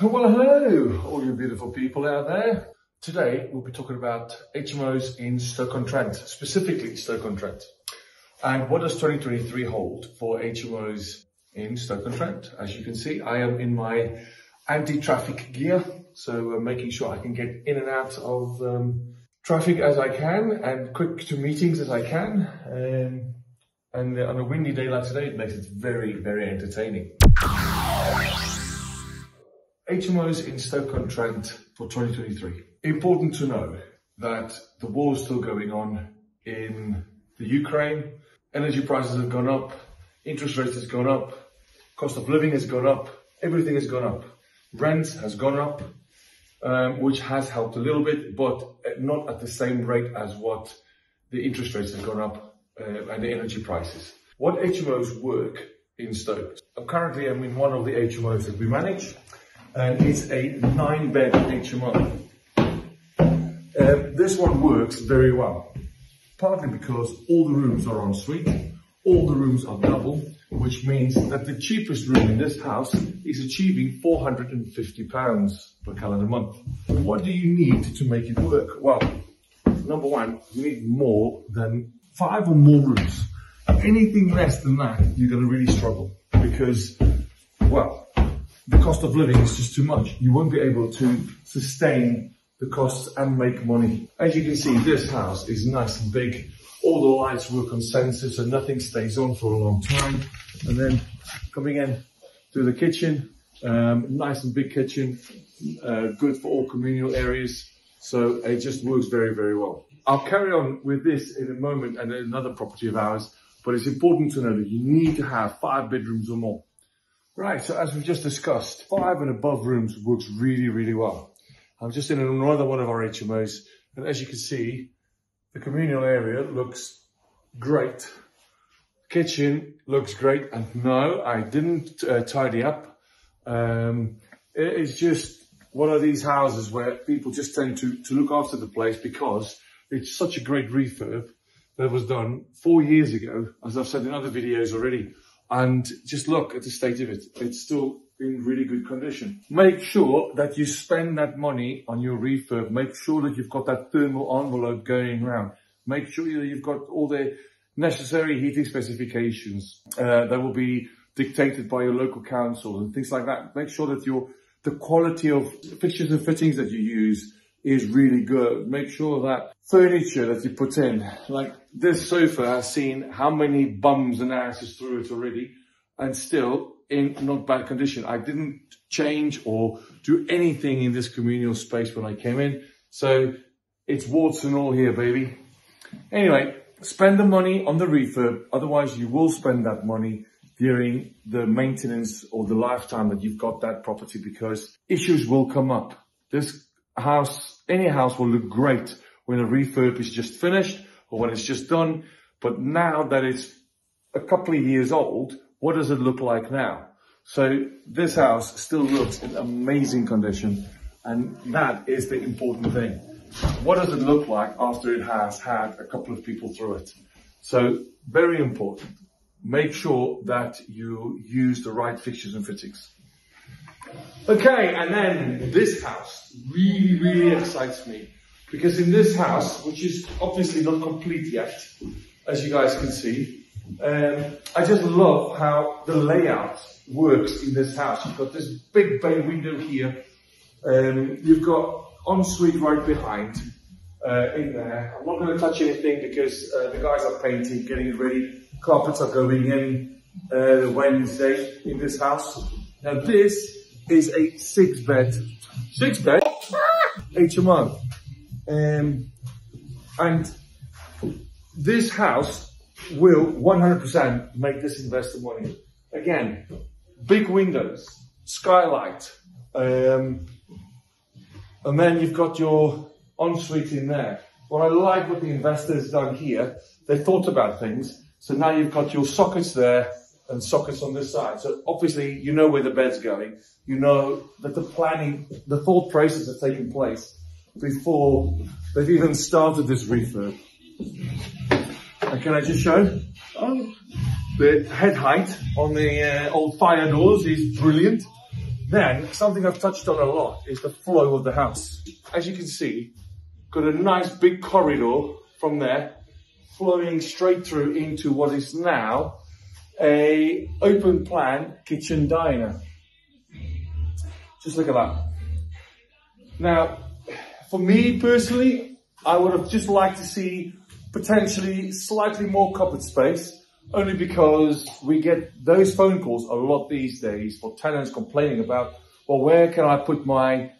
Well, hello, all you beautiful people out there. Today, we'll be talking about HMOs in Stoke-on-Trent, specifically Stoke-on-Trent. And what does 2023 hold for HMOs in Stoke-on-Trent? As you can see, I am in my anti-traffic gear, so making sure I can get in and out of um, traffic as I can and quick to meetings as I can. Um, and on a windy day like today, it makes it very, very entertaining. HMOs in Stoke-on-Trent for 2023. Important to know that the war is still going on in the Ukraine. Energy prices have gone up, interest rates has gone up, cost of living has gone up, everything has gone up. Rent has gone up, um, which has helped a little bit, but not at the same rate as what the interest rates have gone up uh, and the energy prices. What HMOs work in Stoke? Currently I'm in one of the HMOs that we manage and it's a nine bed HMO. Uh, this one works very well, partly because all the rooms are en suite, all the rooms are double, which means that the cheapest room in this house is achieving 450 pounds per calendar month. What do you need to make it work? Well, number one, you need more than five or more rooms. Anything less than that, you're going to really struggle because, well, the cost of living is just too much. You won't be able to sustain the costs and make money. As you can see, this house is nice and big. All the lights work on sensors so nothing stays on for a long time. And then coming in to the kitchen, um, nice and big kitchen, uh, good for all communal areas. So it just works very, very well. I'll carry on with this in a moment and another property of ours, but it's important to know that you need to have five bedrooms or more. Right, so as we've just discussed, five and above rooms works really, really well. I'm just in another one of our HMOs, and as you can see, the communal area looks great. Kitchen looks great, and no, I didn't uh, tidy up. Um, it is just one of these houses where people just tend to, to look after the place because it's such a great refurb that was done four years ago, as I've said in other videos already and just look at the state of it. It's still in really good condition. Make sure that you spend that money on your refurb. Make sure that you've got that thermal envelope going around. Make sure that you've got all the necessary heating specifications uh, that will be dictated by your local council and things like that. Make sure that your the quality of fixtures and fittings that you use is really good. Make sure that furniture that you put in, like this sofa has seen how many bums and asses through it already and still in not bad condition. I didn't change or do anything in this communal space when I came in. So it's warts and all here, baby. Anyway, spend the money on the refurb. Otherwise you will spend that money during the maintenance or the lifetime that you've got that property because issues will come up. This house, any house will look great when a refurb is just finished or when it's just done. But now that it's a couple of years old, what does it look like now? So this house still looks in amazing condition. And that is the important thing. What does it look like after it has had a couple of people through it? So very important. Make sure that you use the right fixtures and fittings. Okay, and then this house really, really excites me. Because in this house, which is obviously not complete yet, as you guys can see, um, I just love how the layout works in this house. You've got this big bay window here. Um, you've got ensuite right behind uh, in there. I'm not going to touch anything because uh, the guys are painting, getting it ready. Carpets are going in uh, Wednesday in this house. Now this is a six bed, six bed HMO. Um, and this house will 100% make this investor money. Again, big windows, skylight, um, and then you've got your ensuite in there. What I like what the investor's done here, they thought about things. So now you've got your sockets there and sockets on this side. So obviously you know where the bed's going. You know that the planning, the thought process has taken place before they've even started this refurb. And can I just show? Oh, the head height on the uh, old fire doors is brilliant. Then, something I've touched on a lot is the flow of the house. As you can see, got a nice big corridor from there, flowing straight through into what is now a open plan kitchen diner. Just look at that. Now, for me personally, I would have just liked to see potentially slightly more cupboard space, only because we get those phone calls a lot these days for tenants complaining about, well, where can I put my,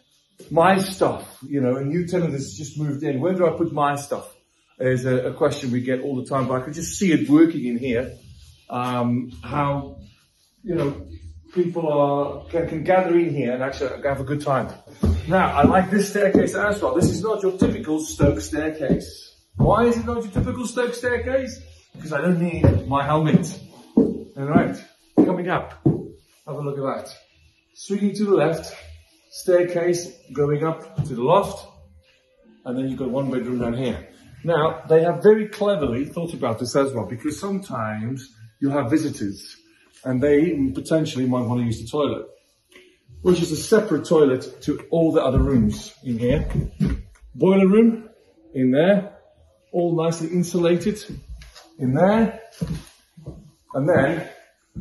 my stuff? You know, a new tenant has just moved in. Where do I put my stuff? Is a, a question we get all the time, but I could just see it working in here. Um, how, you know, people are, can, can gather in here and actually have a good time. Now, I like this staircase as well. This is not your typical Stoke staircase. Why is it not your typical Stoke staircase? Because I don't need my helmet. Alright, coming up. Have a look at that. Swinging to the left, staircase going up to the loft, and then you've got one bedroom down here. Now, they have very cleverly thought about this as well, because sometimes you'll have visitors and they potentially might want to use the toilet, which is a separate toilet to all the other rooms in here. Boiler room in there, all nicely insulated in there. And then,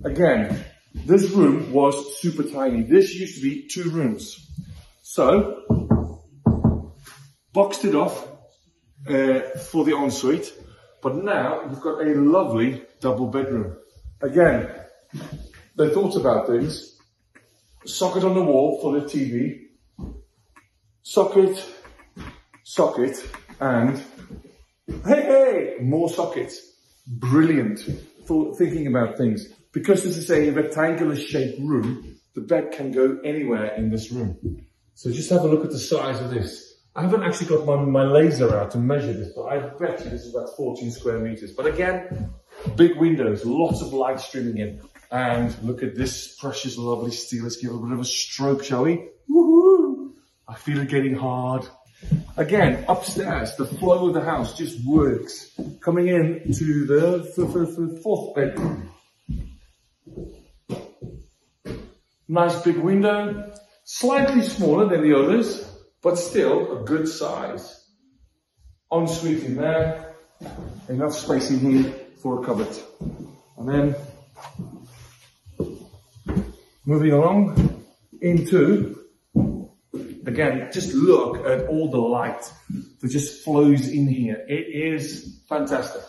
again, this room was super tiny. This used to be two rooms. So, boxed it off uh, for the ensuite, but now you've got a lovely double bedroom. Again, they thought about things. Socket on the wall for the TV. Socket, socket, and hey, hey, more sockets. Brilliant. Thought, thinking about things. Because this is a rectangular shaped room, the bed can go anywhere in this room. So just have a look at the size of this. I haven't actually got my, my laser out to measure this, but I bet you this is about 14 square meters. But again, big windows, lots of light streaming in. And look at this precious, lovely steel. Let's give it a bit of a stroke, shall we? Woohoo! I feel it getting hard. Again, upstairs, the flow of the house just works. Coming in to the fourth bedroom. Nice big window, slightly smaller than the others, but still a good size. Ensuite in there, enough space in here for a cupboard. And then moving along into, again, just look at all the light that just flows in here. It is fantastic.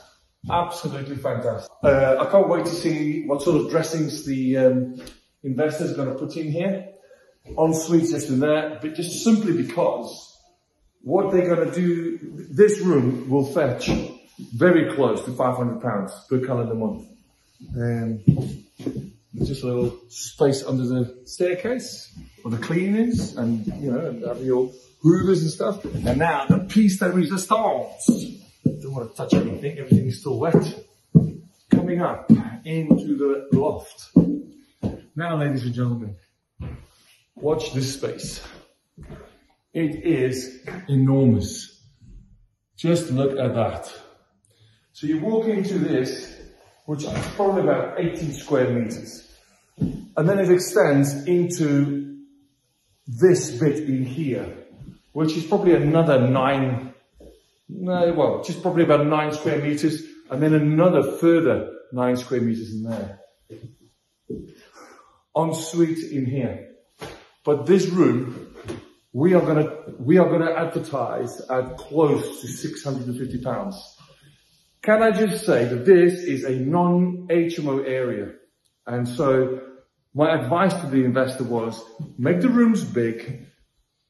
Absolutely fantastic. Uh, I can't wait to see what sort of dressings the um, investors are going to put in here. Ensuite in there, but just simply because what they're going to do, this room will fetch very close to 500 pounds per calendar month. Um, just a little space under the staircase for the cleanings and, you know, and have your hoovers and stuff. And now the piece de resistance. Don't want to touch anything, everything is still wet. Coming up into the loft. Now, ladies and gentlemen, watch this space. It is enormous. Just look at that. So you walk into this which is probably about 18 square meters. And then it extends into this bit in here, which is probably another nine, no, well, just probably about nine square meters, and then another further nine square meters in there. Ensuite in here. But this room, we are gonna, we are gonna advertise at close to 650 pounds. Can I just say that this is a non-HMO area? And so my advice to the investor was make the rooms big,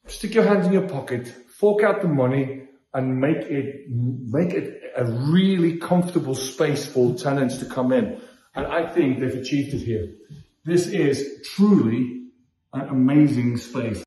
stick your hands in your pocket, fork out the money and make it, make it a really comfortable space for tenants to come in. And I think they've achieved it here. This is truly an amazing space.